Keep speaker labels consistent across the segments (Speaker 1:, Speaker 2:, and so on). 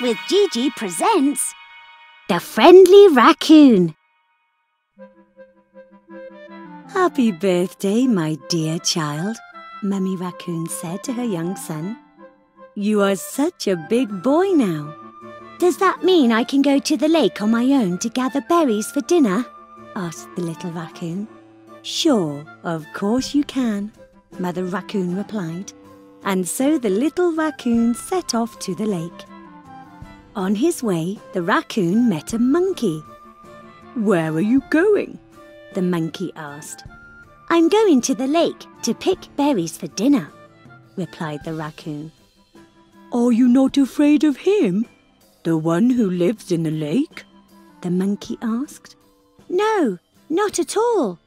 Speaker 1: With Gigi presents The Friendly Raccoon.
Speaker 2: Happy birthday, my dear child, Mummy Raccoon said to her young son. You are such a big boy now.
Speaker 1: Does that mean I can go to the lake on my own to gather berries for dinner?
Speaker 2: asked the little raccoon. Sure, of course you can, Mother Raccoon replied. And so the little raccoon set off to the lake. On his way, the raccoon met a monkey. Where are you going? The monkey asked.
Speaker 1: I'm going to the lake to pick berries for dinner, replied the raccoon.
Speaker 2: Are you not afraid of him? The one who lives in the lake? The monkey asked.
Speaker 1: No, not at all,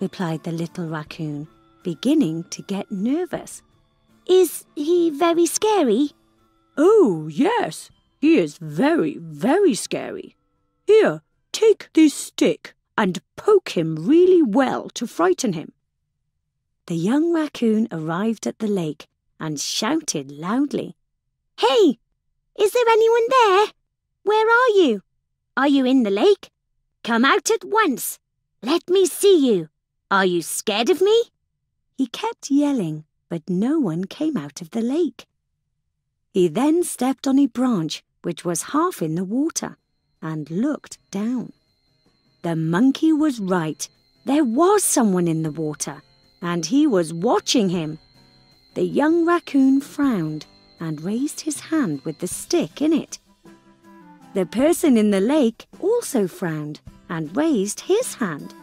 Speaker 1: replied the little raccoon,
Speaker 2: beginning to get nervous.
Speaker 1: Is he very scary?
Speaker 3: Oh, yes. He is very, very scary. Here, take this stick and poke him really well to frighten him.
Speaker 2: The young raccoon arrived at the lake and shouted loudly,
Speaker 1: Hey! Is there anyone there? Where are you? Are you in the lake? Come out at once. Let me see you. Are you scared of me?
Speaker 2: He kept yelling, but no one came out of the lake. He then stepped on a branch which was half in the water, and looked down. The monkey was right. There was someone in the water, and he was watching him. The young raccoon frowned and raised his hand with the stick in it. The person in the lake also frowned and raised his hand.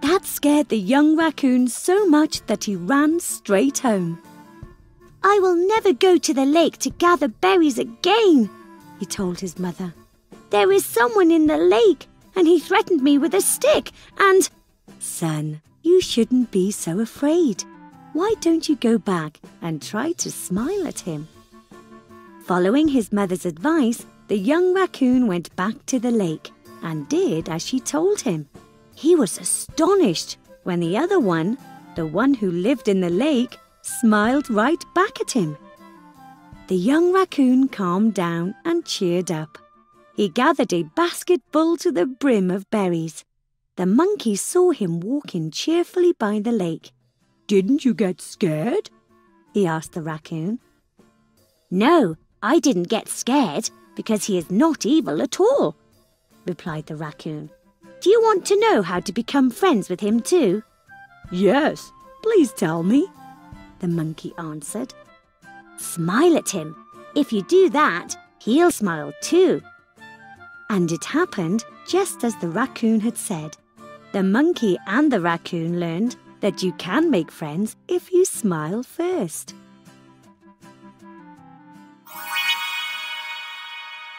Speaker 2: That scared the young raccoon so much that he ran straight home.
Speaker 1: I will never go to the lake to gather berries again, he told his mother. There is someone in the lake, and he threatened me with a stick, and...
Speaker 2: Son, you shouldn't be so afraid. Why don't you go back and try to smile at him? Following his mother's advice, the young raccoon went back to the lake and did as she told him. He was astonished when the other one, the one who lived in the lake, smiled right back at him. The young raccoon calmed down and cheered up. He gathered a basket full to the brim of berries. The monkey saw him walking cheerfully by the lake.
Speaker 3: Didn't you get scared?
Speaker 2: he asked the raccoon.
Speaker 1: No, I didn't get scared because he is not evil at all, replied the raccoon. Do you want to know how to become friends with him too?
Speaker 3: Yes, please tell me,
Speaker 2: the monkey answered.
Speaker 1: Smile at him. If you do that, he'll smile too.
Speaker 2: And it happened just as the raccoon had said. The monkey and the raccoon learned that you can make friends if you smile first.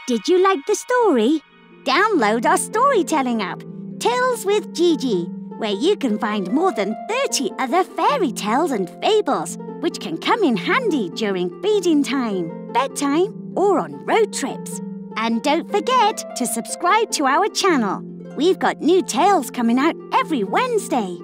Speaker 1: Did you like the story? Download our storytelling app, Tales with Gigi, where you can find more than 30 other fairy tales and fables which can come in handy during feeding time, bedtime, or on road trips. And don't forget to subscribe to our channel. We've got new tales coming out every Wednesday.